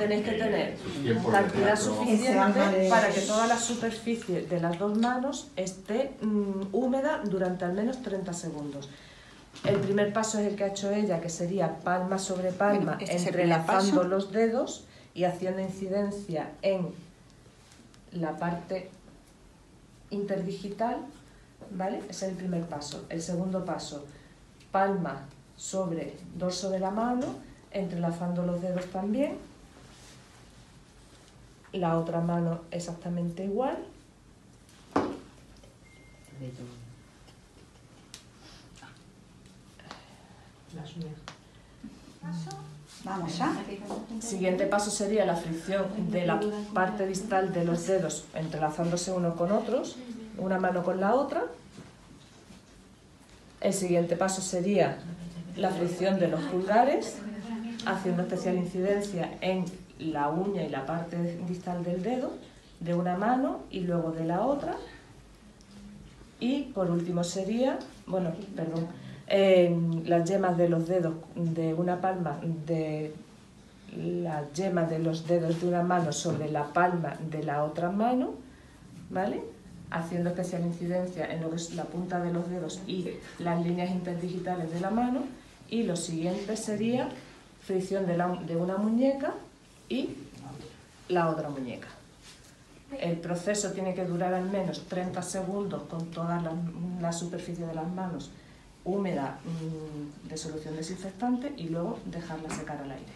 tenéis que tener cantidad suficiente para que toda la superficie de las dos manos esté mm, húmeda durante al menos 30 segundos. El primer paso es el que ha hecho ella, que sería palma sobre palma, Bueno, este entrelazando los dedos y haciendo incidencia en la parte interdigital, ¿vale? Ese es el primer paso. El segundo paso, palma sobre dorso de la mano, entrelazando los dedos también. La otra mano exactamente igual. Vamos ya. Siguiente paso sería la fricción de la parte distal de los dedos entrelazándose uno con otros, una mano con la otra. El siguiente paso sería la fricción de los pulgares, haciendo especial incidencia en la uña y la parte distal del dedo, de una mano y luego de la otra. Y por último sería, bueno, perdón, en las yemas de los dedos de una palma de la yema de los dedos de una mano sobre la palma de la otra mano, ¿vale? Haciendo especial incidencia en lo que es la punta de los dedos y las líneas interdigitales de la mano. Y lo siguiente sería fricción de, la- de una muñeca y la otra muñeca. El proceso tiene que durar al menos 30 segundos con toda la, la superficie de las manos húmeda mm, de solución desinfectante y luego dejarla secar al aire.